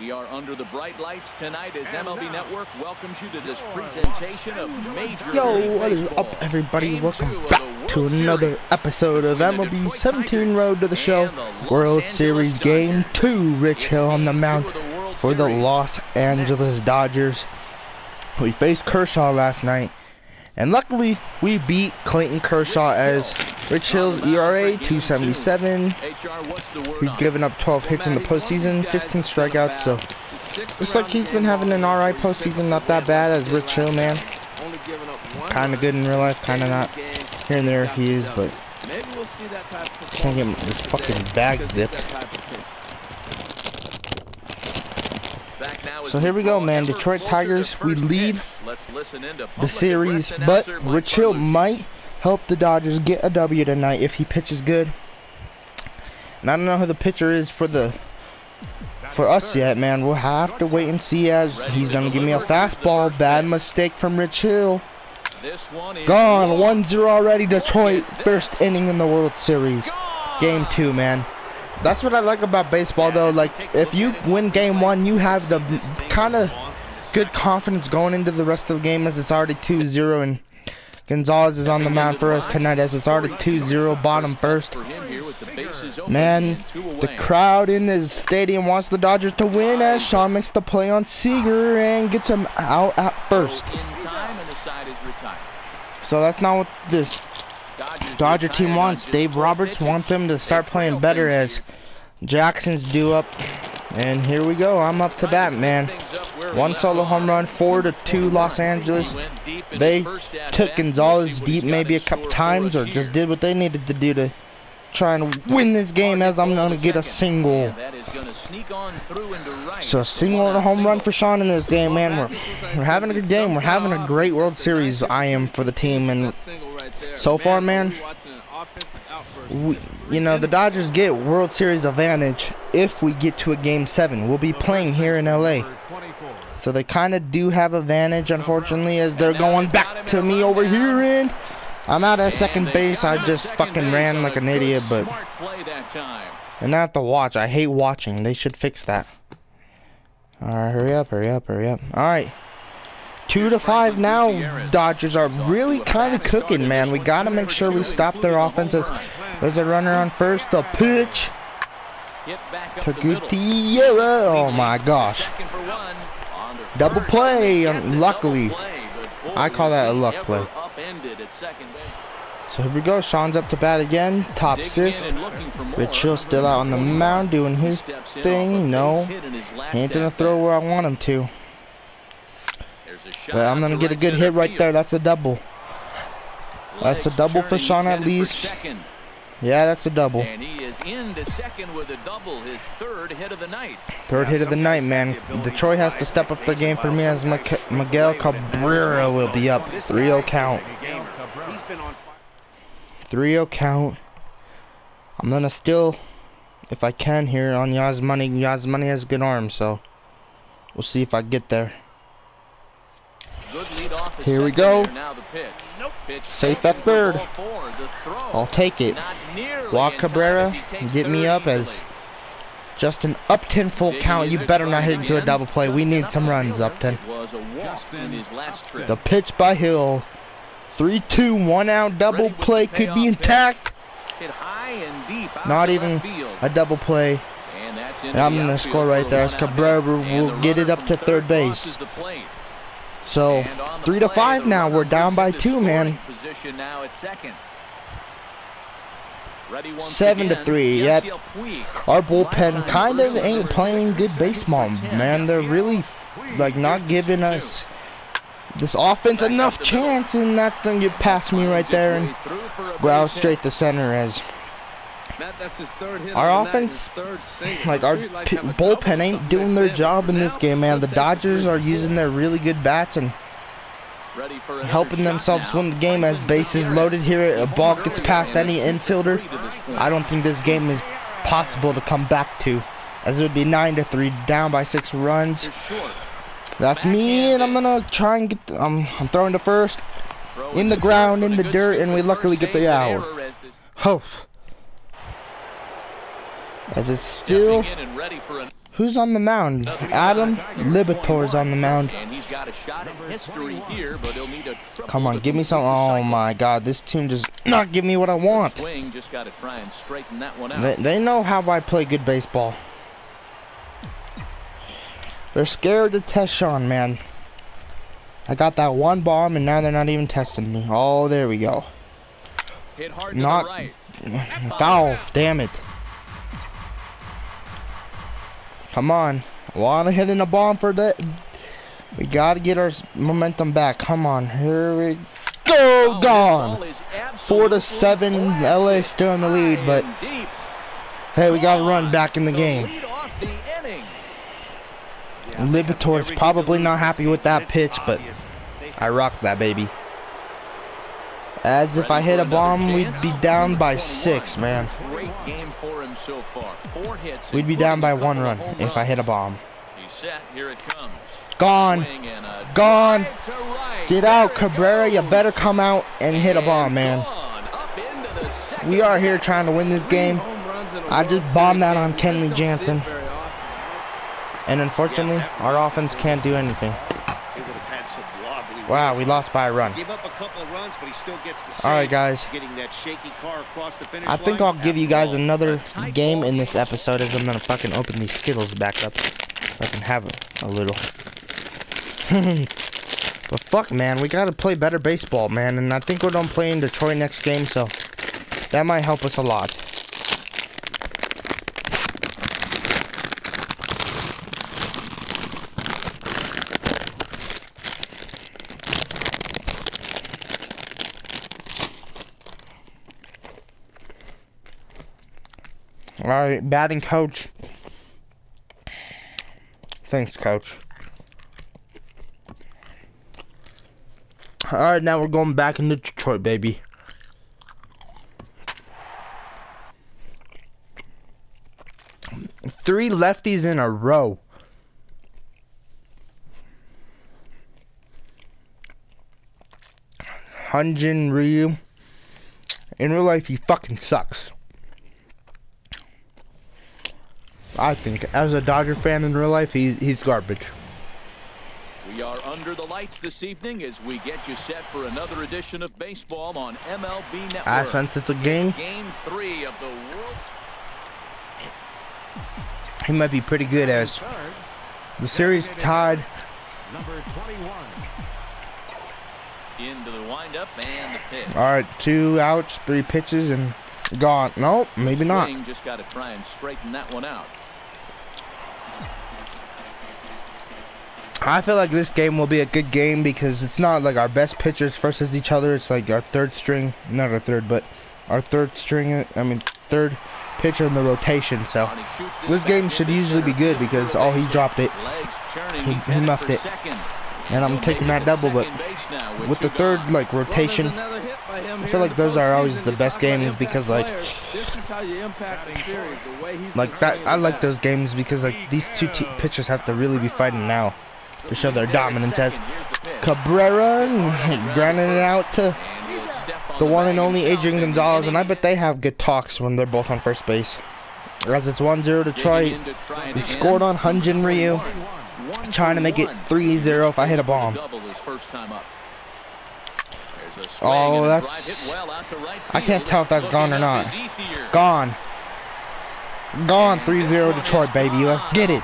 We are under the bright lights tonight as MLB Network welcomes you to this presentation of Major Yo, what is up, everybody? Welcome back to another episode of between MLB 17 Road to the Show. and the Los World Series Game 2. Rich Hill on the mound two of the World for the Los Angeles Dodgers. We faced Kershaw last night, and luckily we beat Clayton Kershaw as Rich Hill's ERA 277. HR, what's the word He's given up 12 hits in the postseason, 15 strikeouts, so looks like he's been having an alright postseason, not that bad as Rich Hill, man. Kinda good in real life, kinda not. Here and there he is, but of can't get this fucking bag zipped. So here we go, man. Detroit Tigers, we lead pitch. Let's listen in to the series, but announcer Rich Hill might help the Dodgers get a W tonight if he pitches good. And I don't know who the pitcher is for the for us yet, man. We'll have to wait and see as he's gonna give me a fastball. Bad mistake from Rich Hill. This one is Gone, long. 1-0 already. Detroit, first inning in the World Series. Game two, man. That's what I like about baseball, though. Like, if you win game one, you have the kind of good confidence going into the rest of the game as it's already 2-0 and Gonzalez is on the mound for us tonight as it's already 2-0 bottom first. Man, the crowd in this stadium wants the Dodgers to win as Sean makes the play on Seager and gets him out at first. So that's not what this Dodger team wants. Dave Roberts wants them to start playing better as. Jackson's due up. And here we go. I'm up to bat, man. One solo home run, four to two Los Angeles. They took Gonzalez deep maybe a couple times or just did what they needed to do to try and win this game as I'm going to get a single. So a single and a home run for Sean in this game, man. We're, we're having a good game. We're having a great World Series. I am for the team. And so far, man, we, you know, the Dodgers get World Series advantage if we get to a game seven. We'll be playing here in LA. So they kind of do have advantage, unfortunately, as they're going back to me over here. And I'm out at second base. I just fucking ran like an idiot, but and I have to watch. I hate watching. They should fix that. Alright, hurry up, hurry up, hurry up. Alright. Two to five now. Dodgers are really kind of cooking, man. We got to make sure we stop their offenses. There's a runner on first. The pitch to Gutierrez. Oh my gosh. Double play, luckily. I call that a luck play. So here we go. Sean's up to bat again. Top six. Rich Hill still out on the mound doing his thing. No. He ain't gonna throw where I want him to. But I'm gonna get a good hit right there. That's a double. That's a double for Sean at least. Yeah, that's a double. And he is into second with a double, his third hit of the night. Third hit of the night, man. Detroit has to step up their game for me as Mc- Miguel Cabrera will be up. 3-0 count. 3-0 count. I'm gonna still, if I can here on Yasmani. Yaz Money has good arm, so we'll see if I get there. Good lead off at Here we go. here. Now the pitch. Pitch Safe taken at third. ball four. The throw. I'll take it. Not Walk Cabrera, as he takes get me up as easily. just an Upton full count. You better not hit into a double play. We need some runs, Upton. It was a walk in his last trip. The pitch by Hill. 3-2, one out double play could be intact. Hit high and deep Not even a double play. And that's into And I'm gonna score right there as Cabrera will get it up to third base. So And on the three to five now. We're down by two, man. Position now at second. Ready once Seven to three, yep. Our bullpen kind of ain't playing good baseball, man. They're really like not giving us this offense enough chance, and that's gonna get past me right there and out straight to center as Our offense, like our p- bullpen ain't doing their job in this game, man. The Dodgers are using their really good bats and helping themselves win the game as bases loaded here. A ball gets past any infielder. I don't think this game is possible to come back to, as it would be nine to three, down by six runs. That's me, and I'm gonna try and get. I'm I'm throwing to first, in the ground, in the dirt, and we luckily get the out. this- Oh, As it's still Stepping in and ready for an- who's on the mound? Adam Liberatore's on the mound. And he's got a shot at history here, but he'll need a triple Come on, give me some. Oh my God, this team does not give me what I want. Swing just got to try and straighten that one out. They, they know how I play good baseball. They're scared to test Sean, man. I got that one bomb, and now they're not even testing me. Oh, there we go. Hit hard not- the right. Foul. Damn it. Come on. Wanna hit in a bomb for that? We gotta get our momentum back. Come on. Here we go. Oh, Gone. Four to seven. LA still in the lead, but hey, we gotta run back in the game. lead off the inning. Liberatore's probably not happy with that pitch, but I rocked that baby. As if I hit a bomb, we'd be down by six, man. Great game for him so far. Four hits. We'd be down by one run if I hit a bomb. Here it comes. Gone. Swing and a Gone. drive to right. Get out, Cabrera. You better come out and hit a bomb, man. Gone. Up into the second We are here trying to win this game. Home runs in a I just bombed that on Kenley just don't see it Jansen. And unfortunately, our offense can't do anything. He would have had some wobbly Wow, we lost by a run. Gave up a couple of runs, but he still gets the All right, guys. Getting that shaky car across the finish I think. I'll give you guys another game in this episode as I'm gonna fucking open these Skittles back up. so I can have a, a little. but fuck, man, we gotta play better baseball, man. And I think we're gonna play in Detroit next game, so that might help us a lot. All right, batting coach. Thanks, coach. All right, now we're going back into Detroit, baby. Three lefties in a row. Hyun-jin Ryu. In real life, he fucking sucks. I think, as a Dodger fan in real life, he's he's garbage. We are under the lights this evening as we get you set for another edition of baseball on MLB Network. I sense it's a game. It's game three of the World He might be pretty good as the series tied. Number 21. into the windup and the pitch. All right, two outs, three pitches, and gone. Nope, maybe not. Just got to try and straighten that one out. I feel like this game will be a good game because it's not like our best pitchers versus each other. It's like our third string, not our third, but our third string. I mean, third pitcher in the rotation. So this game should usually be good because for a oh he dropped it. He- he muffed it. And I'm taking that double, but with the third like rotation. I feel like those are always the best games because, like- Like that, I like those games because like these two pitchers have to really be fighting now to show their dominance. As. Cabrera and grounding it out to the one and only Adrian Gonzalez, and I bet they have good talks when they're both on first base. As it's 1-0 Detroit, we scored on Hyun-jin Ryu, trying to make it 3-0 if I hit a bomb. Oh, that's- I can't tell if that's gone or not. Gone. Gone 3-0 Detroit, baby. Let's get it.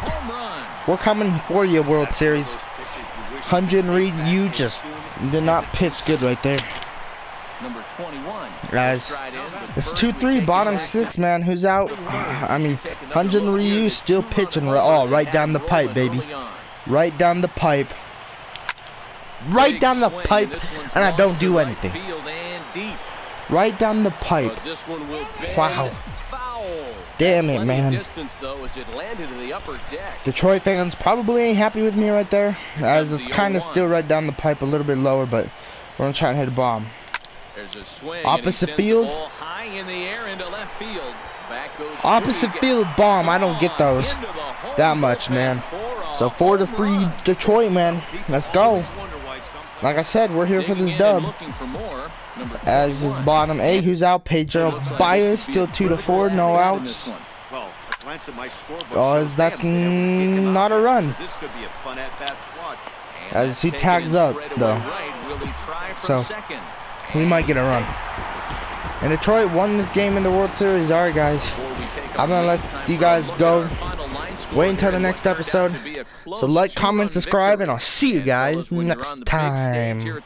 We're coming for you, World Series. those pitches you Hyun-jin Reed, you just did not pitch good right there. Number 21. Guys, Stride in, but It's 2-3, bottom six, man. Who's out? I mean, Hyun-jin Ryu still pitching. Oh, right down the pipe, baby. Right down the pipe. Right down the pipe, and I don't do anything. field and deep. Right down the pipe. But this one will bend Wow. Foul. Damn it, man. Distance though as it landed to the upper deck. Detroit fans probably ain't happy with me right there, as it's kind of still right down the pipe, a little bit lower, but we're gonna try and hit a bomb. Swing. Opposite and he sends the field. high in the air into left field. Back goes Opposite field bomb, I don't get those. Into the home That much, man. So four to three. Detroit, man. Let's go. Always wonder why sometimes Like I said, we're here for this dub. and looking for more. Number As his bottom A, who's out? Pedro be still two to four, no outs. Oh, that's to not a run. To As he tags up, though. So? We might get a run. And Detroit won this game in the World Series. All right, guys. I'm gonna let you guys go. Wait until the next episode. to So like, comment, subscribe, and. I'll see you guys next time.